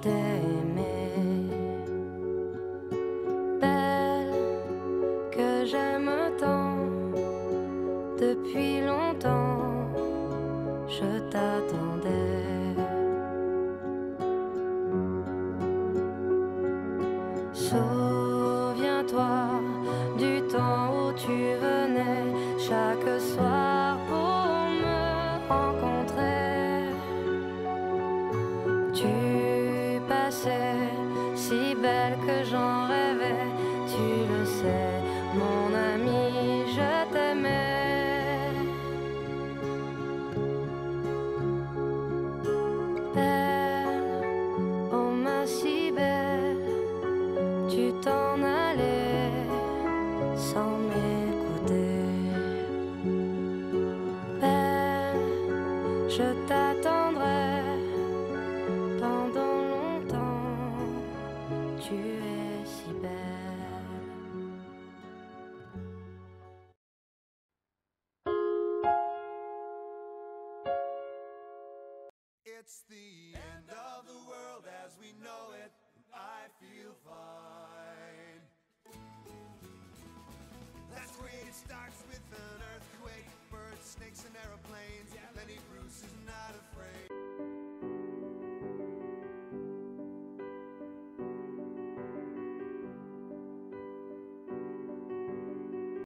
t'aimais. Belle que j'aime tant, depuis longtemps, je t'attendais. Souviens-toi du temps où tu venais chaque soir pour me rencontrer. Tu passais si belle que j'en rêvais, tu le sais, mon ami, je t'aimais. Belle, oh ma si belle, tu t'en allais sans m'écouter. Belle, je t'attendrai It's the end of the world as we know it. I feel